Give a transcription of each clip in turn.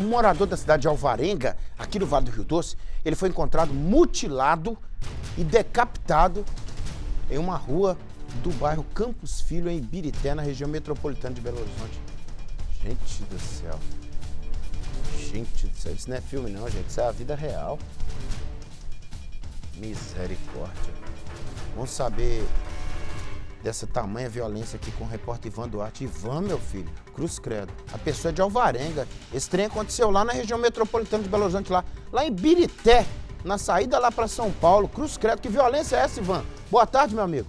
Um morador da cidade de Alvarenga, aqui no Vale do Rio Doce, ele foi encontrado mutilado e decapitado em uma rua do bairro Campos Filho, em Ibirité, na região metropolitana de Belo Horizonte. Gente do céu. Gente do céu. Isso não é filme não, gente. Isso é a vida real. Misericórdia. Vamos saber dessa tamanha violência aqui com o repórter Ivan Duarte. Ivan, meu filho, Cruz Credo. A pessoa é de Alvarenga. Esse trem aconteceu lá na região metropolitana de Belo Horizonte, lá, lá em Birité, na saída lá para São Paulo. Cruz Credo, que violência é essa, Ivan? Boa tarde, meu amigo.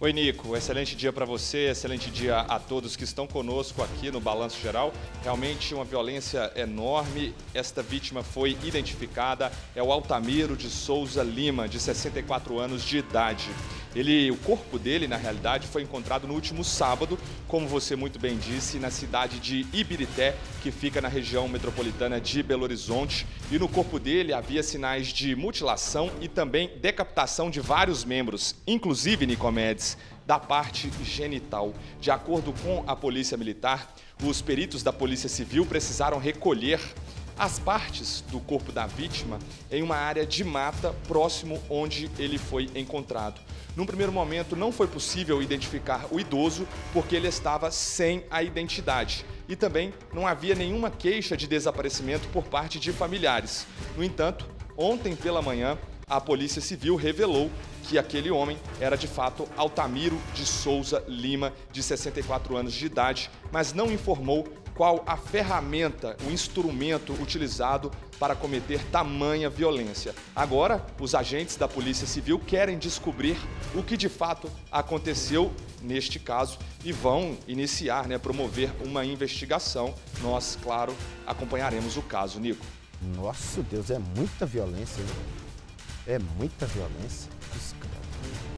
Oi, Nico. Excelente dia para você, excelente dia a todos que estão conosco aqui no Balanço Geral. Realmente uma violência enorme. Esta vítima foi identificada, é o Altamiro de Souza Lima, de 64 anos de idade. Ele, o corpo dele, na realidade, foi encontrado no último sábado, como você muito bem disse, na cidade de Ibirité, que fica na região metropolitana de Belo Horizonte. E no corpo dele havia sinais de mutilação e também decapitação de vários membros, inclusive Nicomedes, da parte genital. De acordo com a Polícia Militar, os peritos da Polícia Civil precisaram recolher as partes do corpo da vítima em uma área de mata próximo onde ele foi encontrado. Num primeiro momento, não foi possível identificar o idoso porque ele estava sem a identidade e também não havia nenhuma queixa de desaparecimento por parte de familiares. No entanto, ontem pela manhã, a Polícia Civil revelou que aquele homem era de fato Altamiro de Souza Lima, de 64 anos de idade, mas não informou qual a ferramenta, o instrumento utilizado para cometer tamanha violência. Agora, os agentes da Polícia Civil querem descobrir o que de fato aconteceu neste caso e vão iniciar, né, promover uma investigação. Nós, claro, acompanharemos o caso, Nico. Nossa Deus, é muita violência, né? É muita violência. Desculpa.